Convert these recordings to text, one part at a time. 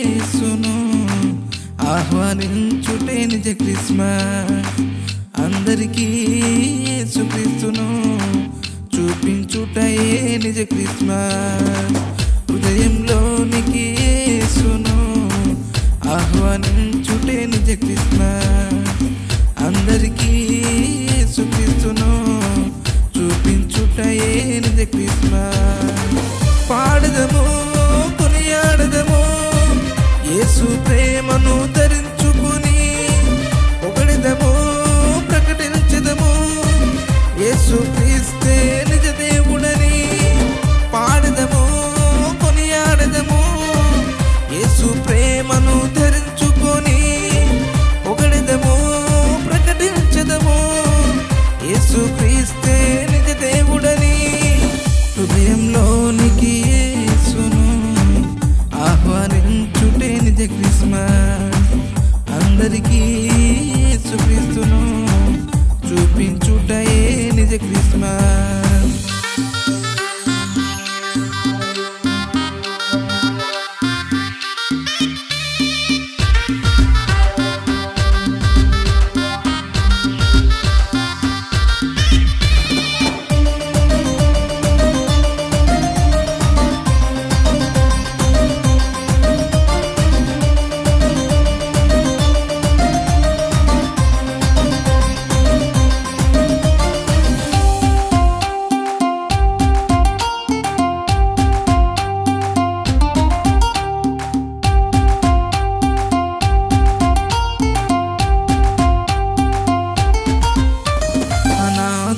యేసును ఆహ్వానించుటే నిజ క్రిస్మస్ అందరికీ యేసుక్రీస్తును చూపించుటయే నిజ క్రిస్మస్ హృదయంలోనికి యేసును ఆహ్వానించుటే నిజ క్రిస్మస్ అందరికీ యేసుక్రీస్తును చూపించుటయే నిజ క్రిస్మస్ పాడదము హృదయంలోనికి యేసును ఆహ్వానించుటే నిజ క్రిస్మస్. అందరికీ యేసుక్రీస్తును చూపించుటయే నిజ క్రిస్మస్.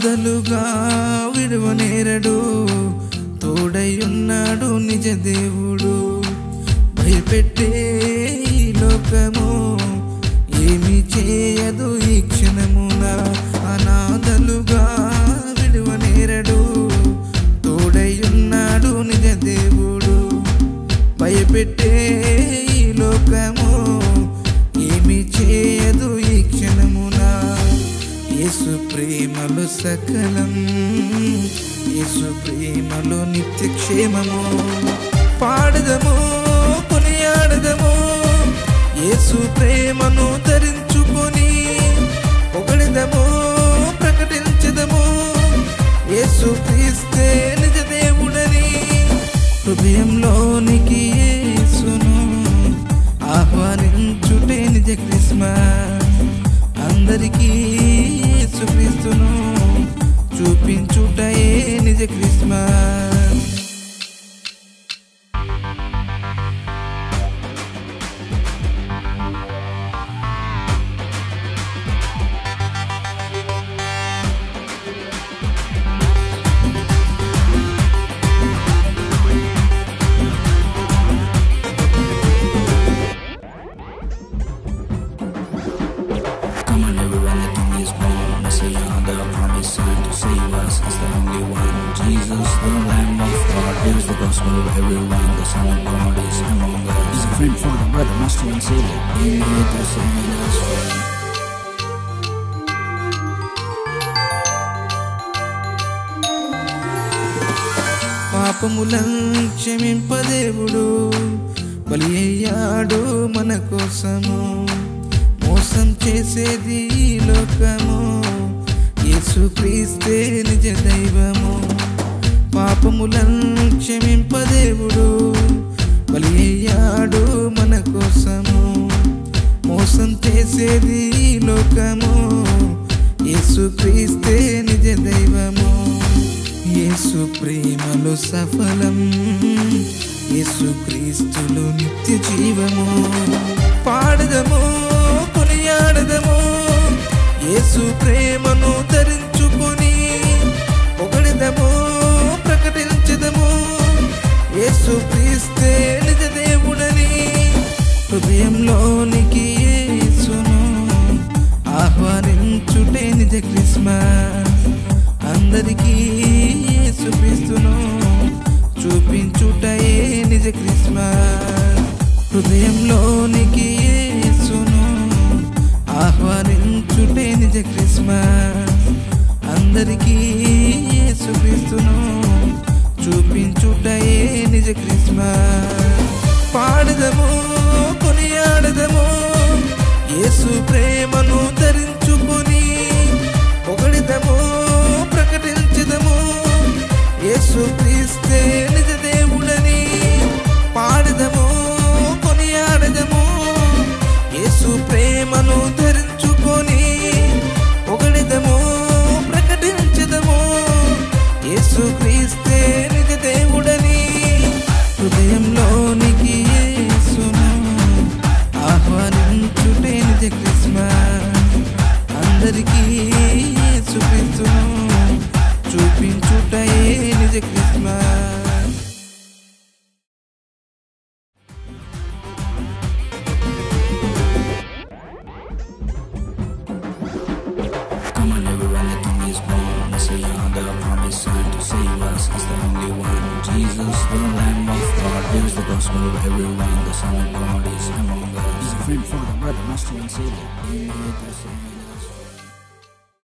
అనాథలుగా విడువనేరడు తోడయున్నాడు నిజ దేవుడు. భయపెట్టే లోకము ప్రేమలు సకలం యేసు ప్రేమలు నిత్యక్షేమము. పాడదము కొనియాడదము యేసు ప్రేమను ధరించుకొని పొగడదము ప్రకటించదము. యేసు క్రీస్తే నిజ దేవుడని హృదయంలోనికి యేసును ఆహ్వానించుటే నిజ క్రిస్మస్. అందరికీ చూపిస్తును. చూపించుటయే నిజ Christmas. Here's the everyone. The Son of God is among us. He's a friend, for the brother, master, and sailor He made us and us friend. పాపములను క్షమింపదేవుడు బలి అయ్యాడు మన కోసము మోసం చేసేది లోకము యేసు క్రీస్తే నిజ దైవము పాపములను క్షమింపదేవుడు బలియ్యాడు మన కోసము. మోసం చేసేది లోకము. యేసు క్రీస్తే నిజ దైవము. యేసు ప్రేమలు సఫలం. యేసు క్రీస్తులు నిత్య జీవము. పాడదము. దేవునికి యేసును ఆహ్వానించుటే నిజ క్రిస్మస్. అందరికీ యేసుక్రీస్తును చూపించుటయే నిజ క్రిస్మస్. హృదయంలోనికి యేసును ఆహ్వానించుటే నిజ క్రిస్మస్. అందరికీ యేసుక్రీస్తును చూపించుటయే నిజ Christmas. music is mine. Come on, everyone, the time is born. I say you under a promise, sign to save us He's the only one. Jesus, the Lamb of God, here's the gospel of everyone. The Son of God is among us. He's a friend, Father, brother, master, and savior.